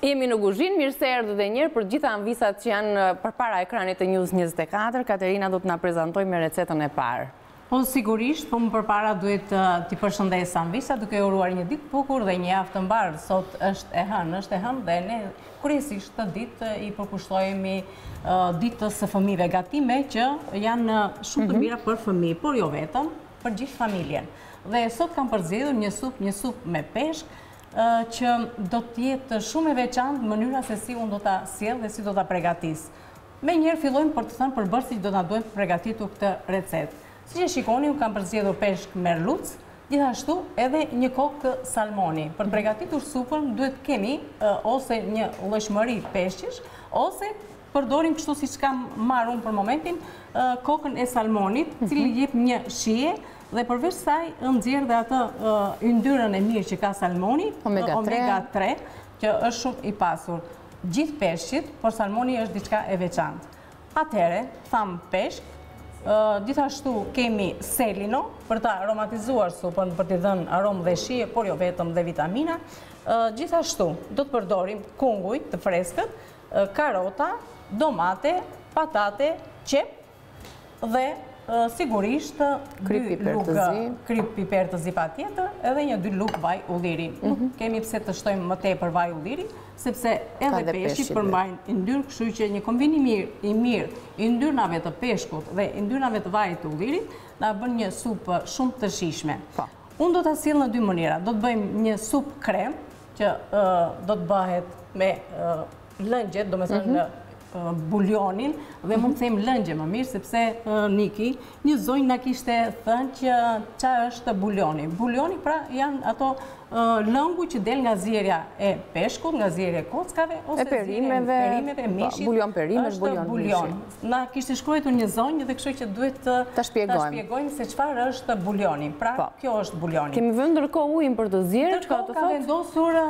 Jemi në guzhinë, mirë se erdhët edhe një herë për gjitha amvisat që janë përpara ekranit të News 24. Katerina do të na prezantojë me recetën e parë. Po sigurisht, po më përpara duhet t'i përshëndes amvisat duke i uruar një ditë të bukur dhe një javë të mbarë. Sot është e hënë, është e hënë dhe ne kryesisht këtë ditë i përkushtohemi ditës së fëmijëve gatime që janë shumë të mhm. mira për fëmijë, por jo vetëm, për gjithë familjen. Dhe sot kam përzgjedhur një supë, një supë me peshk që do të jetë shumë e veçantë mënyra se si unë do ta sjell dhe si do ta pregatis. Menjëherë fillojmë për të thënë përbërësit që do na duhen për të pregatitur këtë recetë. Siç e shikoni unë kam përzgjedhur peshk merluc, gjithashtu edhe një kokë salmoni. Për të pregatitur supën duhet të keni ose një llojshmëri peshqish ose përdorim kështu siç kam marrë unë për momentin kokën e salmonit, i cili jep një shije dhe përveç saj nxjerr dhe atë yndyrën e mirë që ka salmoni, omega tre, që është shumë i pasur. gjithë peshqit, por salmoni është diçka e veçantë. Atëhere, thamë peshk, gjithashtu kemi selino për ta aromatizuar supën, për t'i dhënë aromë dhe shije, por jo vetëm dhe vitamina. Gjithashtu, do të përdorim kunguj të freskët, karota, domate, patate, qepë, Dhe, sigurisht, kripë, piper të zi patjetër, edhe një dy lugë vaj ulliri. Mhm. Nuk kemi pse të shtojmë më tepër vaj ulliri, sepse edhe peshqit përmbajnë yndyrë, kështu që një kombinim i mirë i yndyrnave të peshkut dhe yndyrnave të vajit të ullirit, na bën një supë shumë të shijshme. Po. Unë do ta sjell në dy mënyra, do të bëjmë një supë krem, që do të bëhet me lëngjet, domethënë në mhm. buljonin, dhe mund të themi lëngje më mirë, sepse Niki, një zonjë na kishte thënë që ça është buljoni. Buljoni pra janë ato lëngu që del nga zierja e peshkut, nga zierja e kockave, ose zierja e perimeve, po, mishit, është buljon. Na kishte shkruajtur një zonjë dhe kështu që duhet ta shpjegojmë se çfarë është buljoni. Pra, po. kjo është buljoni. Kemi vënë ndërkohë ujin për të zier, çka të thotë? Ka vendosur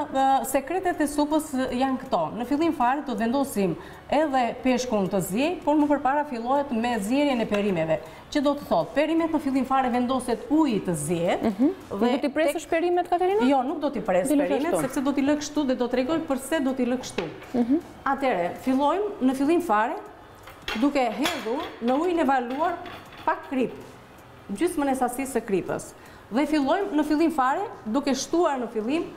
sekretet e supës janë këto. Në fillim fare do të vendosim edhe peshkun të ziejë, por më përpara fillohet me zierjen e perimeve. Që do të thotë, perimet në fillim fare vendoset uji të ziejë. Mhm. Nuk do t'i presësh perimet Katerina? Jo, nuk do t'i pres perimet, sepse do t'i lë kështu dhe do tregoj përse do t'i lë kështu. Mhm. Atëherë, fillojmë në fillim fare duke hedhur në ujin e valuar pak kripë, gjysmën e sasisë së kripës. Dhe fillojmë në fillim fare duke shtuar në fillim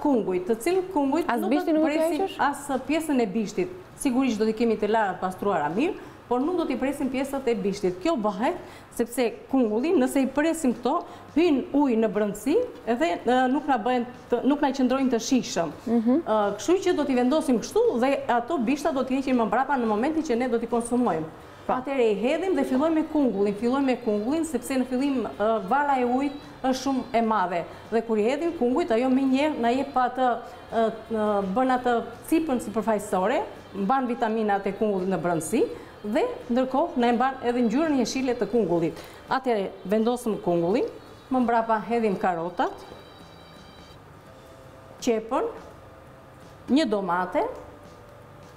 kungujt, të cilët kungujt nuk do të presim as pjesën e bishtit. Sigurisht do t'i kemi të larat pastruara mirë, por nuk do t'i presim pjesët e bishtit. Kjo bëhet sepse kungulli, nëse i presim këto, hyjnë ujë në brëndësi dhe nuk na bëhen, nuk na qëndrojnë të shijshëm. Mhm. Kështu që do t'i vendosim kështu dhe ato bishta do t'i heqim më mbrapa në momentin që ne do t'i konsumojmë. Po. Atëherë i hedhim dhe fillojmë me kungullin, fillojmë me kungullin sepse në fillim vala e ujit është shumë e madhe dhe kur i hedhim kungujt ajo menjëherë na jep atë bën atë cipën sipërfaqësore, mban vitaminat e kungullit në brëndësi Dhe, ndërkohë, na e mban edhe ngjyrën jeshile të kungullit. Atëherë, vendosëm kungullin, më mbrapa hedhim karotat, qepën, një domate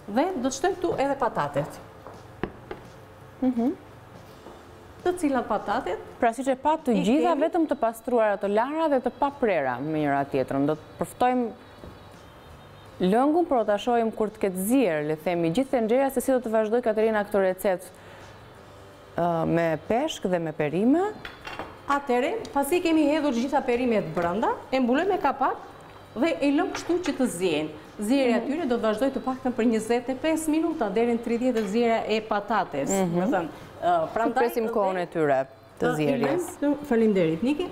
dhe do të shtojmë këtu edhe patatet. Mhm. Të cilat patatet? Pra siç e patë të gjitha, vetëm të pastruara të lara dhe të paprera me njëra-tjetrën. Do të përftojmë lëngun, por do ta shohim kur të ketë zier, le të themi, gjithë tenxhera se si do të vazhdojë Katerina këtë recetë me peshk dhe me perime. Atëherë, pasi kemi hedhur të gjitha perimet brenda, e mbulojmë me kapak dhe i lëmë kështu që të ziejnë. Zierja e tyre do të vazhdojë të paktën për 25 minuta deri në 30 zierja e patates, mhm, domethënë, prandaj presim kohën e tyre. të zierjes. Faleminderit Niki.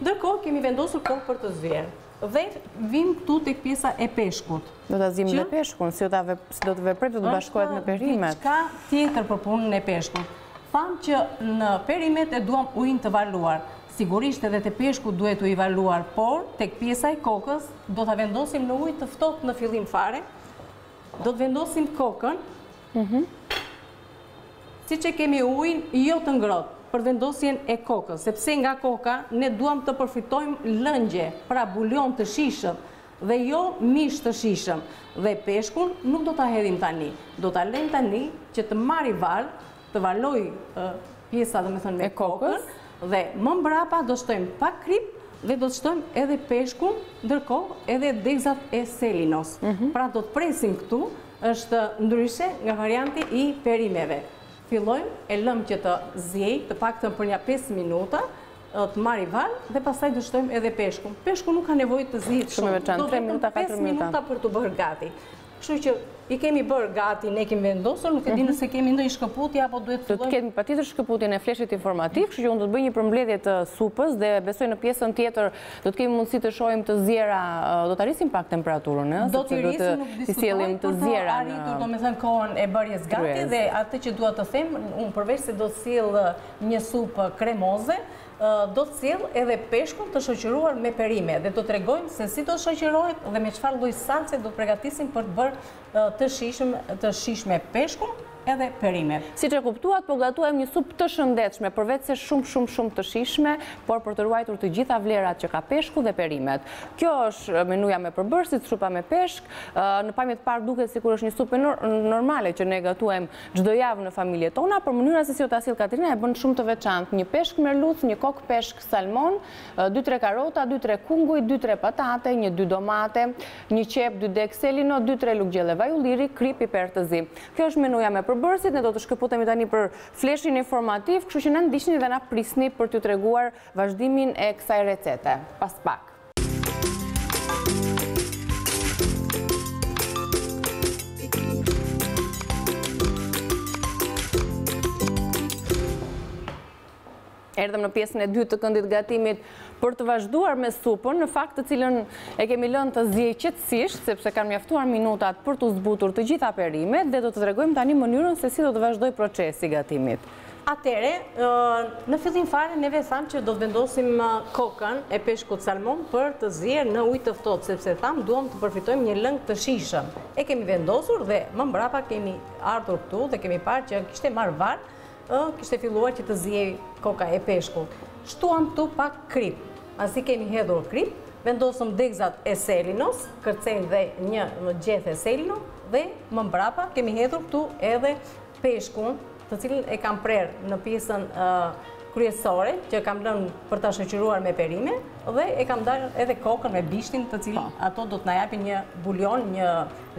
Ndërkohë kemi vendosur kokën për të zier. Dhe vim këtu tek pjesa e peshkut. Do ta ziejmë dhe peshkun, si do të veprosh, do të bashkohet me perimet. Është diçka tjetër për punën e peshkut. Thamë që në perimet e duam ujin të valuar. Sigurisht edhe te peshku duhet uji i valuar, por tek pjesa e kokës do ta vendosim në ujë të ftohtë në fillim fare. Do të vendosim kokën Siç e kemi ujin jo të ngrohtë për vendosjen e kokës, sepse nga koka ne duam të përfitojmë lëngje, pra buljon të shijshëm dhe jo mish të shijshëm. Dhe peshkun nuk do ta hedhim tani, do ta lëmë tani që të marri valë, të valojë pjesa domethënë me kokën dhe më mbrapa do shtojmë pak kripë dhe do të shtojmë edhe peshkun, ndërkohë edhe degëzat e selinos. Pra do të presim këtu Është ndryshe nga varianti i perimeve. Fillojmë e lëmë që të ziejë të paktën për nja pesë minuta, të marri valë dhe pastaj do shtojmë edhe peshkun. Peshku nuk ka nevojë të zihet shumë, do vetëm pesë minuta për t'u bërë gati. Kështu që i kemi bërë gati, ne i kemi vendosur, nuk e di nëse kemi ndonjë shkëputje apo duhet të fillojmë. Do të kemi patjetër shkëputjen e fleshit informativ, kështu që unë do të bëj një përmbledhje të supës dhe besoj në pjesën tjetër Do të kemi mundësi të shohim të zjera, do ta rrisim pak temperaturën, ëh, do të rrisim, nuk diskutojmë për të arritur, domethënë kohën e bërjes gati dhe atë që dua të them, unë përveç se do të sjell një supë kremoze, do të sjell edhe peshkun të shoqëruar me perime dhe do të tregojmë se si do të shoqërohet dhe me çfarë lloj salce do të përgatisim për të bërë të shijshëm të shijshme peshkun edhe perimet. Siç e kuptuat, po gatuajmë një supë të shëndetshme, përveçse shumë shumë shumë të shijshme, por për të ruajtur të gjitha vlerat që ka peshku dhe perimet. Kjo është menuja me përbërësit, supa me peshk. Në pamje të parë duket sikur është një supë normale që ne gatuajmë çdo javë në familjet tona, por mënyra se si do ta sjellë Katerina e bën shumë të veçantë. Një peshk merluz, një kokë peshk salmon, dy tre karota, dy tre kunguj, dy tre patate, një dy domate, Një qepë, dy degë selino, dy tre lugë gjelle vaj ulliri, kripë, piper të zi. Kjo është menuja me përbërësit, ne do të shkëputemi tani për fleshin informativ, kështu që na ndiqni dhe na prisni për t'ju treguar vazhdimin e kësaj recete. Pas pak. Erdhëm në pjesën e dytë të këndit gatimit për të vazhduar me supën, në fakt të cilën e kemi lënë të ziejë qetësisht, sepse kanë mjaftuar minutat për t'u zbutur të gjitha perimet dhe do të tregojmë tani mënyrën se si do të vazhdojë procesi i gatimit. Atëherë, në fillim fare neve thamë që do të vendosim kokën e peshkut salmon për të zier në ujë të ftohtë, sepse thamë duam të përfitojmë një lëng të shijshëm. E kemi vendosur dhe më mbrapa kemi ardhur këtu dhe kemi parë që kishte marrë valë, Ë, kishte filluar që të zihej koka e peshkut. Shtuam këtu pak kripë. Pasi kemi hedhur kripë, vendosëm degëzat e selinos, kërcenj dhe një gjethe selino dhe më mbrapa kemi hedhur këtu edhe peshkun, të cilin e kam prerë në pjesën kryesore që kam lënë për ta shoqëruar me perime dhe e kam ndarë edhe kokën me bishtin, të cilin po. ato do të na japin një buljon, një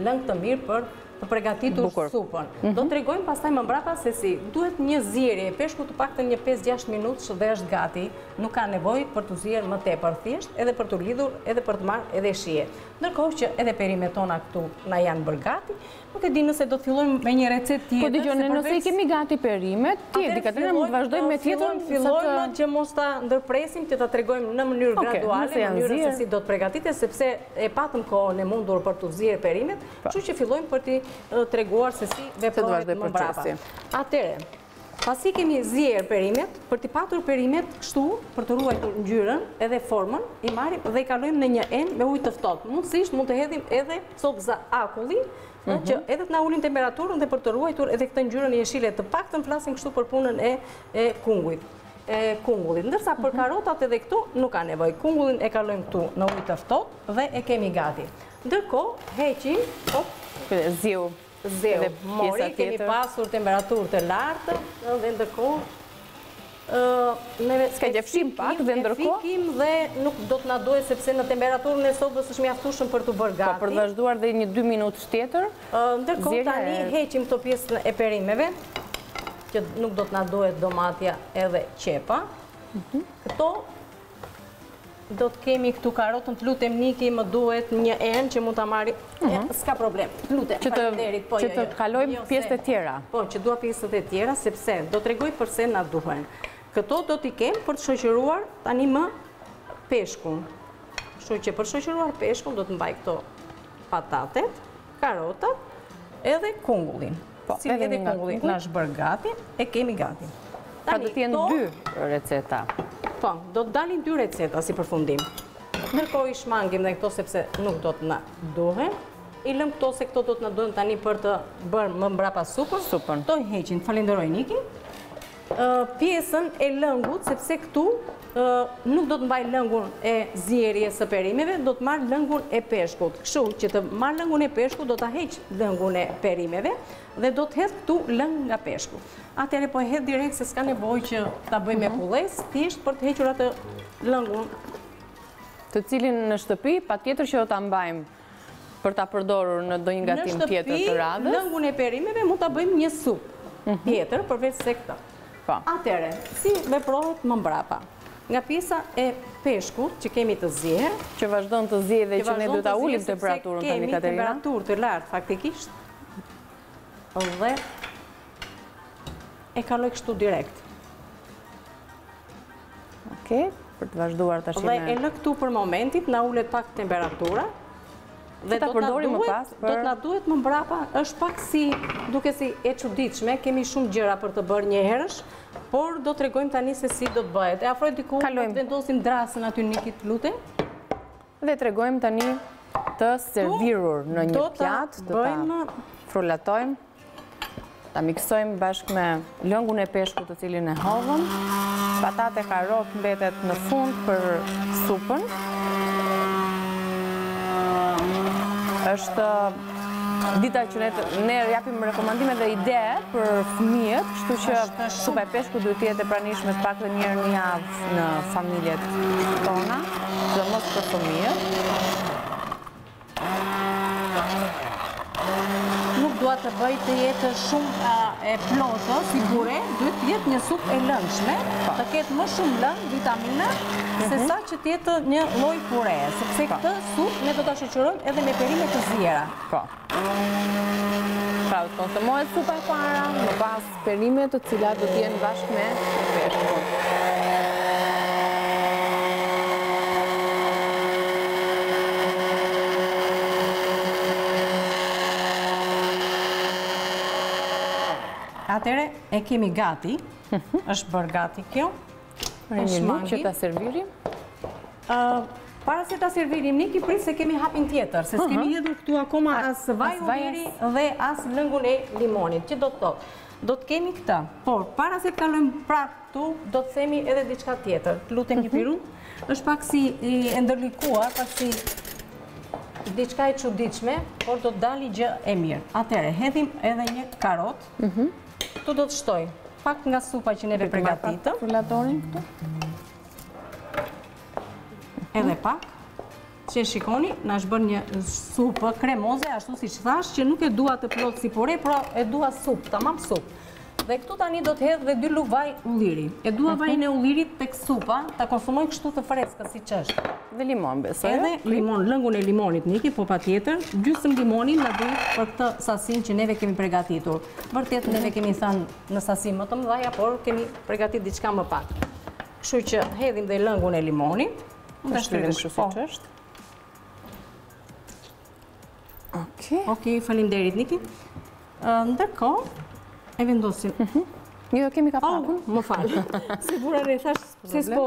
lëng të mirë për të pregatitur supën. Mhm. Do të tregojmë pastaj më mbrapa se si duhet një zierje e peshkut të paktën një 5-6 minutësh dhe është gati. Nuk ka nevojë për t'u zier më tepër thjesht edhe për t'u lidhur edhe për të marrë edhe shije. Ndërkohë që edhe perimet tona këtu na janë bërë gati, nuk e di nëse do të fillojmë me një recetë tjetër. Po dëgjo, nëse i kemi gati perimet, ti e di Katerina mund të vazhdojmë me tjetër. Fillojmë që mos ta ndërpresim që ta tregojmë në mënyrë graduale, në mënyrë se si do të pregatitet, sepse e patëm kohën e mundur për t'u zier perimet, Kështu që fillojmë për t'i treguar se si veprohet më mbrapa. Atëherë, pasi kemi zier perimet, për t'i patur perimet kështu, për të ruajtur ngjyrën edhe formën, i marrim dhe i kalojmë në një enë me ujë të ftohtë. Mundësisht mund të hedhim edhe copëza akulli, mhm. që edhe të na ulin temperaturën dhe për të ruajtur edhe këtë ngjyrën e jeshile të paktën flasim kështu për punën e kungujve, e kungullit. Ndërsa për mhm. karotat edhe këtu nuk ka nevojë. Kungullin e kalojmë këtu në ujë të ftohtë dhe e kemi gati. Ndërkohë, heqim, op, ziu, ziu, mori, kemi pasur temperaturë të lartë, dhe ndërkohë, S'ka gjë, fshijmë pak dhe ndërkohë? E fikim dhe nuk do të na duhet sepse në temperaturën e sobës është mjaftueshëm për t'u bërë po, gati. Po për të vazhduar dhe një 2-minutësh tjetër. Ndërkohë tani heqim këtë pjesën e perimeve, që nuk do të na duhet domatja edhe qepa. Mhm. Këto Do të kemi këtu karotën, të lutem Niki, më duhet një enë që mund ta marr, mhm. s'ka problem, të lutem, që të po, jo, jo. kalojmë jo, pjesët e tjera. Po, që dua pjesët e tjera, sepse do tregoj përse na duhen. Këto do t'i kem për të shoqëruar tani më peshkun. Kështu që për të shoqëruar peshkun do të mbaj këto patatet. karotat edhe kungullin. Po, si edhe një kungullin. Na është bërë gati, e kemi gati. Pra do t'jenë dy receta. Po, do t'dalin dy receta si përfundim. Ndërkohë i shmangim dhe këto sepse nuk do t'na duhen. I lëmë këto se këto do t'na duhen tani për të bërë më mbrapa supën. Supën. Do i heqim, falënderoj Niki. pjesën e lëngut, sepse këtu nuk do të mbaj lëngun e zierjes së perimeve, do të marr lëngun e peshkut. Kështu që të marr lëngun e peshkut, do të heq lëngun e perimeve dhe do të hedh këtu lëng nga peshku. Atëherë po e hedh direkt se s'ka nevojë që ta bëj me mhm. kullesë, thjesht për të hequr atë lëngun. Të cilin në shtëpi, patjetër që do ta mbajmë Për ta përdorur në ndonjë gatim tjetër të radhës. Në shtëpi, lëngun e perimeve mund ta bëjmë një supë tjetër përveçse këtë. Po. Atëherë, si veprohet më mbrapa? Nga pjesa e peshkut që kemi të zier, që vazhdon të ziejë dhe që ne duhet ta ulim temperaturën tani Katerina. Kemi temperaturë të lartë faktikisht. Dhe E kaloj kështu direkt. Ok, për të vazhduar të shime. Dhe e lë këtu për momentin, t'na ulet pak temperatura. Dhe do të na duhet, do të na duhet më mbrapa, është pak si, duket si e çuditshme, kemi shumë gjëra për të bërë njëherësh, por do tregojmë tani se si do të bëhet. E afroj diku, do të vendosim dërrasën aty Niki të lutem. Dhe tregojmë tani të servirur në një pjatë, do ta frullatojmë, ta miksojmë bashkë me lëngun e peshkut të cilin e hoqëm, patate karotë mbetet në fund për supën, është dita që ne japim rekomandime dhe ide për fëmijët, kështu që supa e peshkut duhet të jetë e pranishme të paktën një herë në javë, në familjet tona sidomos për fëmijët. Nuk dua ta bëj të jetë shumë e plotë, si pure, mhm. duhet të jetë një supë e lëngshme, po. të ketë më shumë lëng, vitamina, mhm. sesa që të jetë një lloj pure, sepse po. këtë supë ne do ta shoqërojmë edhe me perime të ziera. Po. Pra, të konsumohet supa e para, më pas perimet të cilat do të jenë bashkë me peshkun. Atëherë, e kemi gati, mhm. është bërë gati kjo. Marrim një lugë që ta servirim. Para se ta servirim, Niki prit se kemi hapin tjetër, se s'kemi hedhur këtu akoma as vaj ulliri dhe as lëngun e limonit. Që do të thotë, do të kemi këta, por para se të kalojmë prap këtu, do të themi edhe diçka tjetër. Të lutem një pirun, është pak si e ndërlikuar, pak si diçka e çuditshme, por do të dali gjë e mirë. Atëherë, hedhim edhe një karotë, mhm. Këtu do të shtoj pak nga supa që neve përgatitëm. Frullatorin këtu. Edhe pak. Siç e shikoni, na është bërë një supë kremoze, ashtu siç thashë, që nuk e dua të plotë si pure, pra e dua supë, tamam supë. Dhe këtu tani do të hedh dhe dy lugë vaj ulliri. E dua vajin e ullirit tek supa, ta konsumoj kështu të freskët, siç është. Dhe limon, besoj. Edhe limon, lëngun e limonit, Niki, po patjetër, gjysëm limoni na duhet për këtë sasinë që neve kemi pregatitur. Vërtet neve kemi thënë në sasi më të mëdha, por kemi përgatitur diçka më pak. Kështu që hedhim dhe lëngun e limonit. Mund ta shtrydhim kështu po. siç është. Okej. Okej, faleminderit Niki. Ndërkohë e vendosim. Mhm. Jo, kemi kapakun. Oh, më fal. S'e vura re thashë, si s'po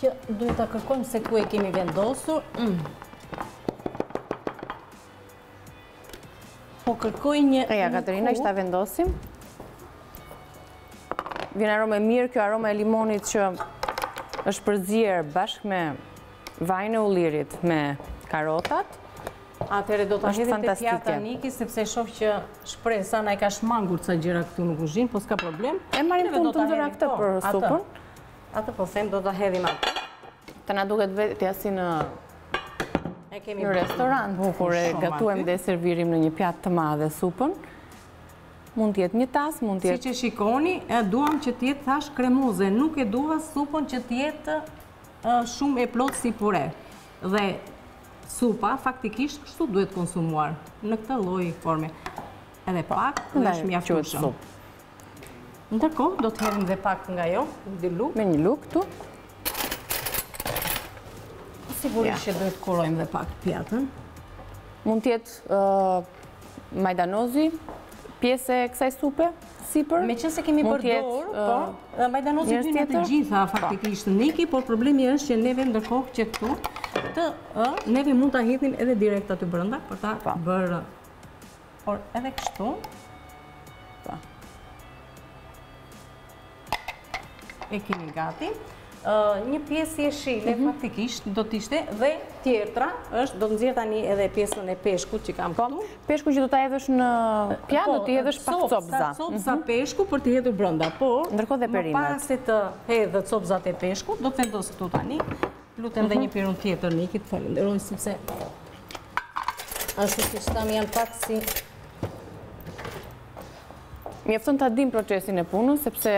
Që duhet të kërkojmë se ku e kemi vendosur. Po kërkoj një... Eja, Katerina, që ta vendosim. Vjen aromë e mirë, kjo aroma e limonit që është përzier bashkë me vajin e ullirit me karotat. Atëherë do të hedhim te pjata Niki, sepse shof që Shpresa na i ka shmangur ca gjëra këtu në kuzhinë, po s'ka problem. E marrim të të ndëra këtë po, për supën. Atëherë po themi do ta hedhim atë. Të na duket vetja si në restorant kur e gatuajmë dhe e servirim në një pjatë të madhe supën. Mund të jetë një tas, mund të jetë. Siç e shikoni, e duam që të jetë thash kremoze, nuk e dua supën që të jetë shumë e plotë si pure. Dhe supa faktikisht kështu duhet konsumuar në këtë lloj forme. Edhe po, pak, është mjaftueshëm. Ndërkohë, do të hedhim dhe pak nga jo, dhe lugë. Me një lugë këtu. Sigurisht që duhet ta kurojmë dhe pak pjatën. Mund të jetë majdanozi, pjesë e kësaj supe, sipër. Meqenëse kemi përdorur, po, majdanozi shkon në të gjitha, po. faktikisht Niki, por problemi është që neve ndërkohë që këtu, të, neve mund ta hidhnim edhe direkt aty brenda, për ta po. bërë por edhe kështu, pra, e kemi gati, një pjesë jeshile mhm. faktikisht do të ishte dhe tjetra është do të nxjerr tani edhe pjesën e peshkut që kam po, këtu. Peshku që do ta hedhësh në pjatë, po, do t'i hedhësh pak copza. Copza mhm. peshku për t'i hedhur brenda, por ndërkohë dhe perimet. Më parë se të hedh copzat e peshkut do të vendos këtu tani Të lutem dhe një pirun tjetër Niki, të falenderoj, sepse ashtu siç thamë janë pak si... Mjafton ta dimë procesin e punës, sepse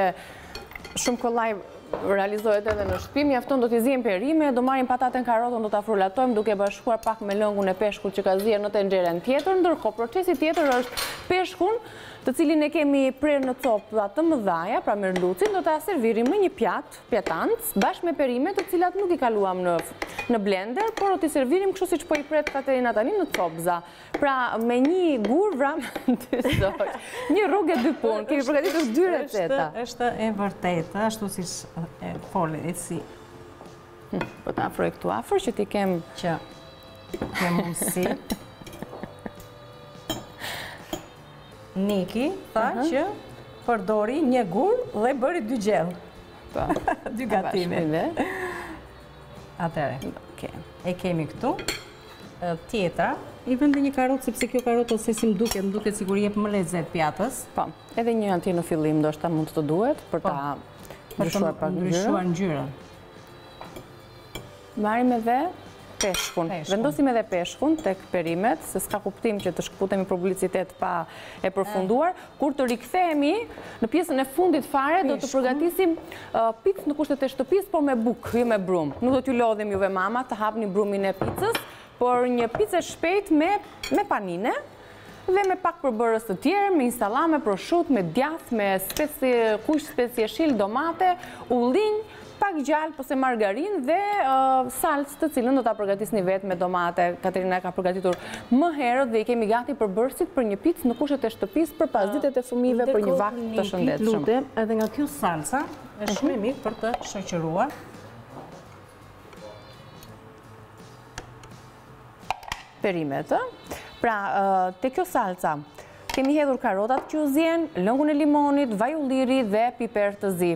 shumë kollaj realizohet edhe në shpi, mjafton do t'i ziejmë perimet, do marrim pataten, karotën, do ta frulatojmë duke bashkuar pak me lëngun e peshkut që ka zier në tenxheren tjetër, ndërkohë procesi tjetër është peshkun të cilin e kemi prerë në copa të mëdhaja, pra merlucin, do ta servirim në një pjatë, pjatancë, bashkë me perimet të cilat nuk i kaluam në blender, por do t'i servirim kështu siç po i pret Katerina tani në copza. Pra, me një gur vramë dy zogj. Një rrugë e dy punë. Kemi përgatitur dy receta. Është e vërtetë, ashtu siç e fole e si. Hm, po ta afroj këtu afër që të kem, që të kem mundësi. Niki tha që përdori një gur dhe bëri dy gjellë. Po. Dy gatime. Atëherë. E kemi këtu. Tjetra. I vendos një karotë, sepse kjo karotë ose si më duket, më duket sikur i jep më lezet pjatës. Po. Edhe një atje në fillim, ndoshta mund të duhet, për po. ta ndryshuar pak ngjyrën. Për të ndryshuar ngjyrën. Marrim edhe peshkun. Vendosim edhe peshkun tek perimet, se s'ka kuptim që të shkëputemi për publicitet pa e përfunduar. Kur të rikthehemi, në pjesën e fundit fare, do të përgatisim picë në kushtet e shtëpisë, por me bukë, jo me brumë. Nuk do t'ju lodhim juve mama të hapni brumin e picës, por një picë e shpejt me panine. Dhe me pak përbërës të tjerë, me sallame, proshutë, me djathë, me spec i kuq, spec jeshil, domate, ullinj, pak gjalpë ose margarinë dhe salcë të cilën do ta përgatisni vetë me domate. Katerina e ka përgatitur më herët dhe i kemi gati përbërësit për një picë në kushtet e shtëpisë për pasditet e fëmijëve për një vakt të shëndetshëm. Ndërkohë një kitë lute edhe nga kjo salca e mhm. shumë e mirë për të shoqëruar. perimet. Pra, tek kjo salca, kemi hedhur karotat që u zien, lëngun e limonit, vaj ulliri dhe piper të zi.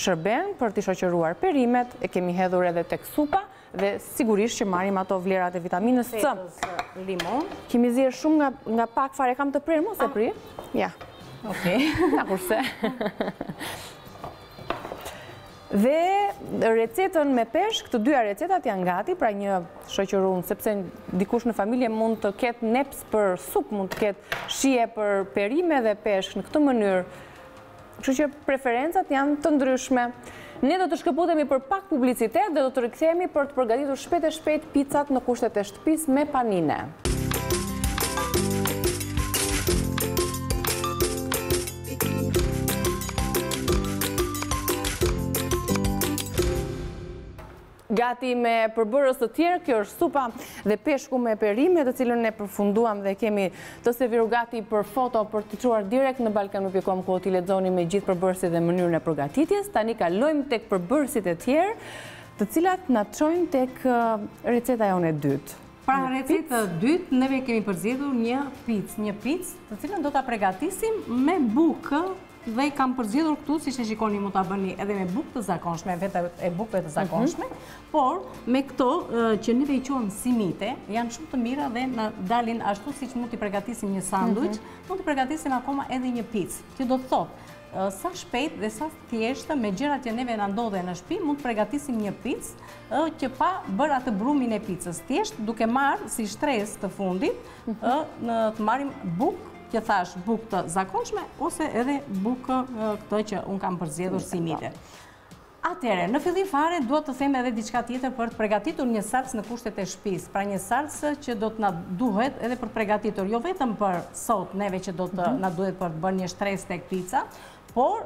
Shërben për të shoqëruar perimet, e kemi hedhur edhe tek supa dhe sigurisht që marrim ato vlerat e vitaminës C. Limon. Kemi zier shumë nga pak fare, kam të prerë, mos e ah. pri. Ja. Ok. Ja, kurse. Dhe recetën me peshk, të dyja recetat janë gati, pra një shoqërim, sepse dikush në familje mund të ketë neps për supë, mund të ketë shije për perime dhe peshk në këtë mënyrë. Kështu që preferencat janë të ndryshme. Ne do të shkëputemi për pak publicitet dhe do të rikthehemi për të përgatitur shpejt e shpejt picat në kushtet e Pis me panine. Gati me përbërës të tjerë, kjo është supa dhe peshku me perime të cilën e përfunduam dhe kemi të servirur gati për foto për t'i çuar direkt në Balkanweb.com ku do t'i lexoni me gjithë përbërësit dhe mënyrën e përgatitjes. Tani kalojmë tek përbërësit e tjerë, Të cilat na çojnë tek receta jonë e dytë. Pra receta e dytë, neve kemi përzgjedhur një picë, një picë të cilën do ta pregatisim me bukë dhe i kam përzgjedhur këtu, siç e shikoni mund ta bëni edhe me bukë të zakonshme, fetat e bukëve të zakonshme, mhm. por me këto që neve i quajmë simite, janë shumë të mira dhe na dalin ashtu siç mund të pregatisim një sanduiç, mhm. mund të pregatisim akoma edhe një picë, që do të thotë, sa shpejt dhe sa thjeshtë me gjërat që neve na ndodhen në shpi mund të pregatisim një picë ë që pa bërë atë brumin e picës thjesht duke marrë si shtresë të fundit ë të marrim bukë që thashë bukë të zakonshme ose edhe bukë këtë që unë kam përzgjedhur simite. Atëherë, në fillim fare dua të them edhe diçka tjetër për të pregatitur një salcë në kushtet e shpisë, pra një salcë që do të na duhet edhe për të pregatitur, jo vetëm për sot neve që do të mhm. na duhet për të bërë një shtresë tek pica, por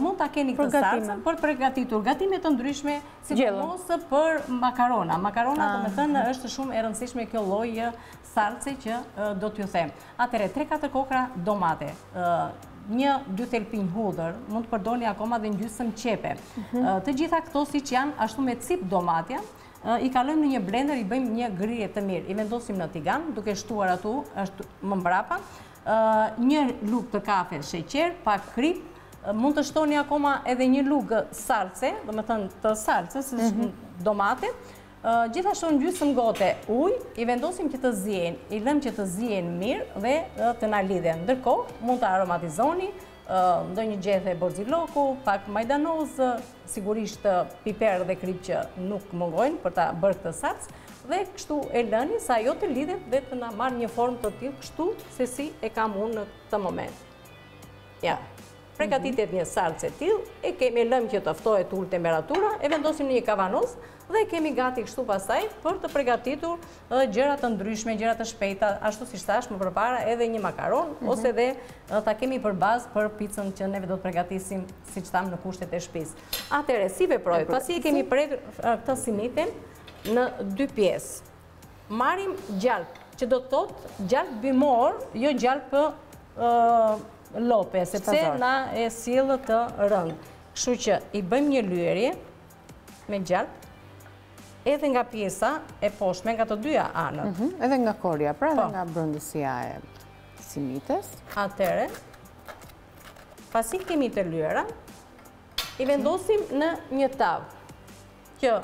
mund ta keni këtë salcën për të pregatitur gatime të ndryshme, sidomos për makarona. Makarona domethënë është shumë e rëndësishme kjo lloj salce që do t'ju them. Atëhere, 3-4 kokrra domate, një dy thelpinj hudhër, mund të përdoni akoma dhe një gjysmë qepe. Mhm. Të gjitha këto siç janë ashtu me cipë domatja, i kalojmë në një blender, i bëjmë një grirje të mirë. I vendosim në tigan, duke shtuar aty, është më mbrapa, Një lugë kafe sheqer, pak kripë, mund të shtoni akoma edhe një lugë salce, domethënë të salcës, mhm, domate, gjithashtu një gjysmë gote ujë, i vendosim që të ziejnë, i lëmë që të ziejnë mirë dhe të na lidhen. Ndërkohë, mund të aromatizoni, ndonjë gjethe borziloku, pak majdanoz, sigurisht piper dhe kripë që nuk mungojnë për ta bërë këtë salcë, dhe kështu e lëni sa ajo të lidhet dhe të na marrë një formë të tillë kështu se si e kam unë në këtë moment. Ja, pregatitet një salcë e tillë, e kemi e lëmë që të ftohet, të ulë temperatura, e vendosim në një kavanoz dhe e kemi gati kështu pastaj për të pregatitur ë gjëra të ndryshme, gjëra të shpejta, ashtu siç thashë më përpara edhe një makaronë ose dhe ë ta kemi për bazë për picën që neve do të pregatisim, siç thamë në kushtet e shpisë. Atëherë, si veproj? Pasi e kemi prerë këtë simiten në dy pjesë. Marrim gjalpë, që do të thotë gjalpë bimor, jo gjalpë lope, sepse na e sjell të rëndë. Kështu që i bëjmë një lyerje, me gjalpë, edhe nga pjesa e poshtme, nga të dyja anët. Mhm, edhe nga korja, pra edhe po. nga brendësia e simites. Atëhere, pasi i kemi të lyera, i vendosim në një tavë. Që,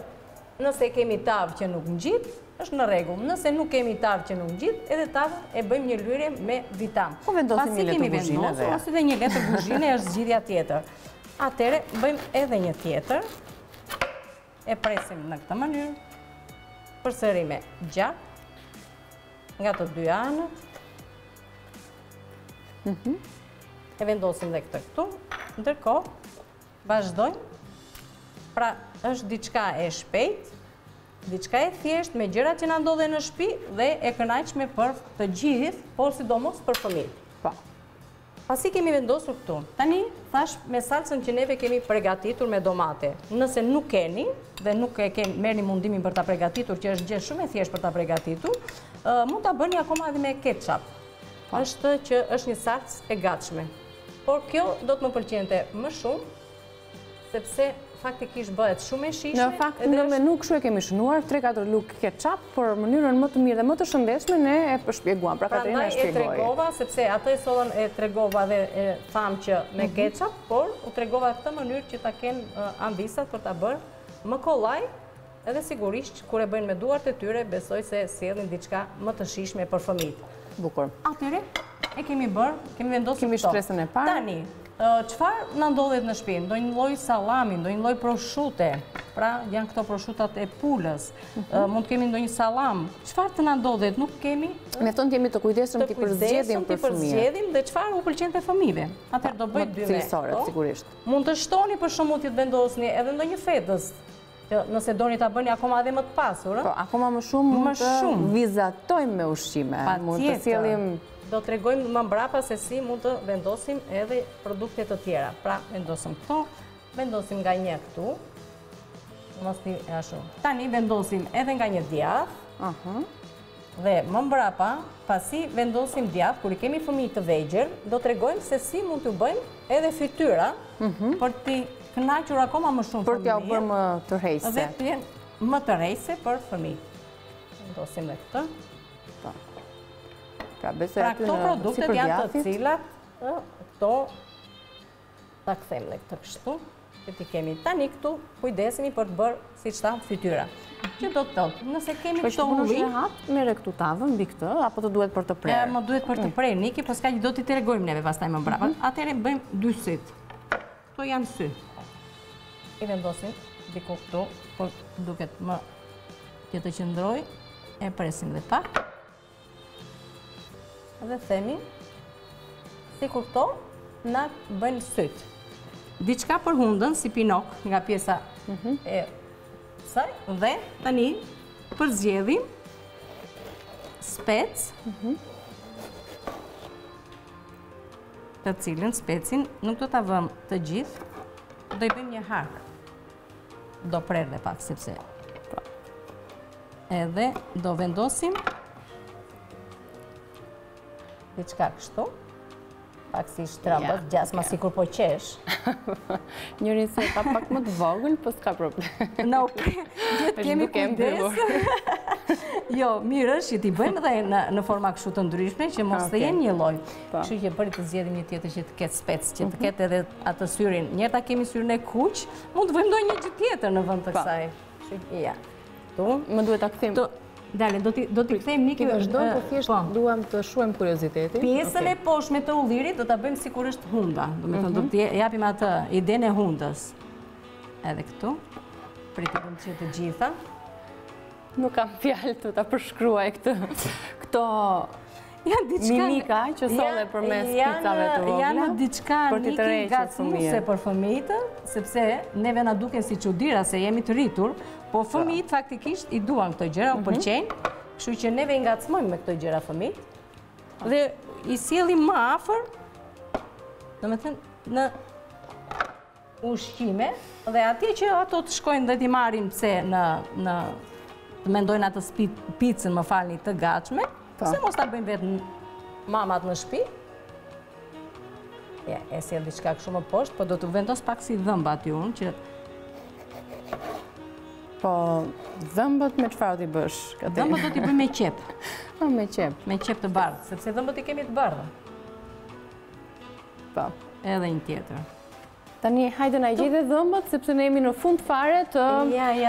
nëse kemi tavë që nuk ngjit, është në rregull. Nëse nuk kemi tavë që nuk ngjit, edhe tavës i bëjmë një lyerje me vitam. Po vendosim një letër guzhine dhe ja. Pasi kemi vendosim, ose dhe një letër guzhine është zgjidhja tjetër. Atëherë bëjmë edhe një tjetër. E presim në këtë mënyrë. Përsëri me gjalpë nga të dy anët. Mhm. E vendosim dhe këtë këtu. Ndërkohë, vazhdojmë. Pra, është diçka e shpejtë, diçka e thjeshtë me gjërat që na ndodhen në shpi dhe e kënaqshme për të gjithë, por sidomos për fëmijë. Pa. Po. Pasi i kemi vendosur këtu. Tani thashë me salcën që neve kemi pregatitur me domate. Nëse nuk keni dhe nuk e keni merrni mundimin për ta pregatitur që është gjë shumë e thjeshtë për ta pregatitur, mund ta bëni akoma edhe me ketchup. Po. Është që është një salcë e gatshme. Por kjo do të më pëlqente më shumë Sepse faktikisht bëhet shumë e shijshme. Në fakt, në menu kështu e kemi shënuar, 3-4 lugë ketchup, por mënyrën më të mirë dhe më të shëndetshme, ne e shpjeguam. Pra, prandaj e tregova, sepse atë e sodën e tregova dhe e thamë që me mhm. ketchup, por u tregova këtë mënyrë që ta kenë amvisat për ta bërë më kollaj, Edhe sigurisht kur e bëjnë me duart e tyre besoj se sjellin diçka më të shijshme për fëmijët. Bukur. Atëherë e kemi bërë, kemi vendosur këto. Kemi shtresën e parë. Tani, çfarë na ndodhet në shtëpi? Ndonjë lloj sallami, ndonjë lloj proshute. Pra, janë këto proshutat e pulës. Mhm. Mund të kemi ndonjë sallam. Çfarë të na ndodhet? Nuk kemi Me thënë të jemi të kujdesshëm t'i përzgjedhim për fëmijët. Të kujdesshëm dhe çfarë u pëlqen fëmijëve. Atëherë do bëj dy me. Cilësore, po? sigurisht. Mund të shtoni për shembull të vendosni edhe ndonjë fetës Që nëse doni ta bëni akoma edhe më të pasur, ë? Po, akoma më shumë mund Më shumë. vizatojmë me ushqime. Pa Mund të tjetër. sjellim Do të tregojmë më mbrapa se si mund të vendosim edhe produkte të tjera. Pra, vendosim këto, vendosim nga një këtu. Mos ti ashtu. Tani vendosim edhe nga një djathë. Aha. Dhe më mbrapa, pasi vendosim djathë, kur i kemi fëmijë të vegjël, do tregojmë se si mund t'u bëjmë edhe fytyra për t'i kënaqur akoma më shumë fëmijët. Për t'ua bërë më tërheqëse. Dhe të jenë më tërheqëse për fëmijë. Vendosim dhe këtë. Po. Pra, pra këto produktet janë të cilat, këto Ta kthejmë dhe këtë kështu. Këtë i kemi tani këtu, kujdesemi për të bërë, siç thamë, fytyra. Që do të thotë, nëse kemi këto ulli... Kështë punë shë hatë, merre këtu tavën, mbi këtë, apo të duhet për të prerë? Më duhet për të mhm. prerë, Niki, po s'ka gjë do t'i tregojmë neve pastaj mbrapa. Mhm. Atëherë bëjmë dy sytë. Këto janë sy. I vendosim, diku këtu, por duket më që të qëndrojë, e presim dhe pak. Dhe themi, sikur këto, na bëjnë sytë. Diçka për hundën, si Pinok, nga pjesa mhm. e saj, dhe tani përzgjedhim spec, mhm. të cilën specin nuk do ta vëmë të gjithë, do i bëjmë një hark. Do pres dhe pak sepse pra, edhe do vendosim diçka kështu pak si shtrembër, gjasme sikur po qesh. Njërin sy e ka pak më të vogël, po s'ka problem. Në upe, gjithë kemi kundesë. Jo, mirë është që t'i bëjmë dhe në forma kështu të ndryshme, që mos të jenë një lloj. Kështu që bëri të zgjedhim një tjetër që të ketë spec, që të ketë edhe atë syrin. Njëra ta kemi syrin e kuq, mund të vëmë ndonjë gjë tjetër në vend të kësaj. Kështu që, ja. Tu, më duhet ta kthejmë. Dale, do t'i kthejmë një kjo... Ti vazhdo, po thjesht po. duam të shuem kuriozitetin. Pjesën e poshme të ullirit do ta bëjmë sikur është hunda. Domethënë, do mhm. t'i japim atë idenë e hundës. Edhe këtu. Pritë të që të gjitha. Nuk kam fjalë të ta përshkruaj këtë. Këto Mimika që solle përmes picave të vogla. Janë diçka Niki ngacmuese për fëmijët, sepse neve na duken si çudira se jemi të rritur, po fëmijët faktikisht i duan këto gjëra, u mhm. pëlqejnë, kështu që neve i ngacmojmë me këto gjëra fëmijët, dhe i sjellim më afër, domethënë, në ushqime dhe atje që ato të shkojnë dhe t'i marrin pse të mendojnë atë picën më falni të gatshme, po. pse mos ta bëjnë vetë mamat në shpi, e, e sjell diçka kështu më poshtë, po do të vendos pak si dhëmbët unë që... Po, dhëmbët me çfarë t'i bësh? Dhëmbët do t'i bëjmë me qepë. Po, me qepë. Me qepë të bardhë, sepse dhëmbët i kemi të bardhë. Po. Edhe një tjetër. Tani, hajde ngjiti dhëmbët, sepse ne jemi në fund fare të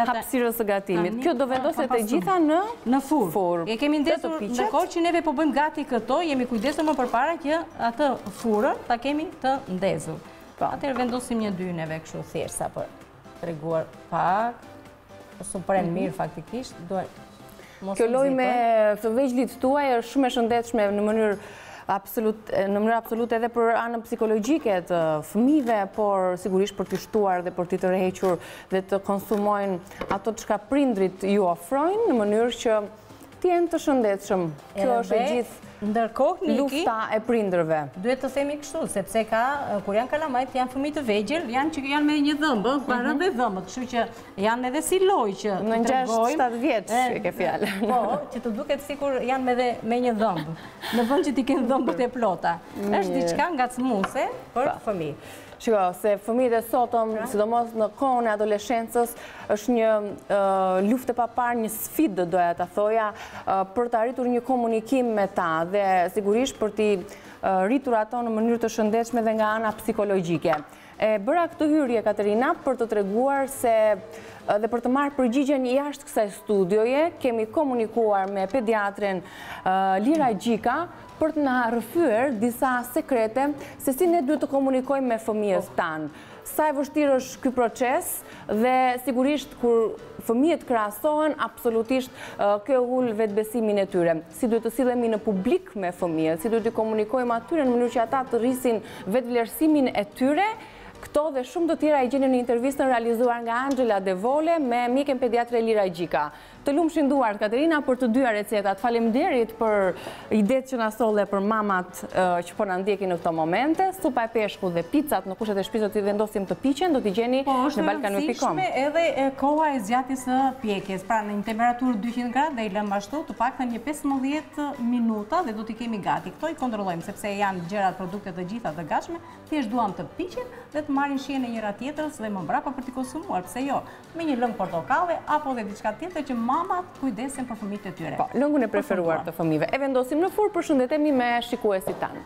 hapësirës së gatimit. Kjo do vendoset të gjitha në në furrë. E kemi ndezur ndërkohë që neve po bëjmë gati këto, jemi kujdesur më përpara që atë furrën ta kemi të ndezur. Po. Atëherë vendosim një dy neve kështu thjesht, sa për. Treguar pak, s'u prenë mhm. mirë faktikisht, duaj... Kjo lojë me të vegjlit tuaj është shumë e shëndetshme në mënyrë absolute, në mënyrë absolute edhe për anën psikologjike të fëmijëve, por sigurisht për t'i shtuar dhe për t'i tërhequr dhe të konsumojnë ato çka prindërit u ofrojnë, në mënyrë që Të jenë të shëndetshëm. Kjo është e gjithë ndërkohë Niki lufta e prindërve. Duhet të themi kështu, sepse ka kur janë kalamajt, janë fëmijë të vegjël, janë që janë me një dhëmbë, ëh, kanë rënë dhe dhëmbët, kështu që janë edhe si lojë që në 6-7 vjeç e ke fjalën. Po, që të duket sikur janë edhe me një dhëmbë, në vend që t'i kenë dhëmbët e plota. Është diçka ngacmuese për fëmijë. Shiko, se fëmijët e sotëm, sidomos në kohën e adoleshencës, është një luftë e paparë, një sfidë do doja të thoja, për të arritur një komunikim me ta dhe sigurisht për t'i rritur ato në mënyrë të shëndetshme dhe nga ana psikologjike. E bëra këtë hyrje, Katerina, për të treguar se dhe për të marrë përgjigjen jashtë kësaj studioje, kemi komunikuar me pediatren Lira Gjika, për të na rrëfyer disa sekrete se si ne duhet të komunikojmë me fëmijët tanë, sa e vështirë është ky proces dhe sigurisht kur fëmijët krahasohen absolutisht kjo ul vetëbesimin e tyre. Si duhet të sillemi në publik me fëmijët, si duhet t'i komunikojmë atyre në mënyrë që ata të rrisin vetëvlerësimin e tyre, këto dhe shumë të tjera i gjeni në intervistën realizuar nga Anxhela Devole me mjeken pediatre Lira Gjika. Të lumshin duart Katerina për të dyja recetat. Faleminderit për idetë që na solle për mamat që po na ndjekin në këto momente. Supa e peshkut dhe picat në kushtet e shpisë do t'i vendosim të piqen, do t'i gjeni po, në Balkanweb.com. Po, edhe koha e zgjatjes së pjekjes, pra në një temperaturë 200 gradë dhe i lëmë ashtu të paktën një 15 minuta dhe do t'i kemi gati. Këto i kontrollojmë sepse janë gjëra produkte të gjitha të gatshme, thjesht duam të piqen dhe të marrin shijen e njëra tjetrës dhe më mbrapa për t'i konsumuar, pse jo? me një lëng portokalle apo dhe diçka tjetër që mamat kujdesen për fëmijët e tyre. Po, lëngun e preferuar të fëmijëve. E vendosim në furrë, përshëndetemi me shikuesit tanë.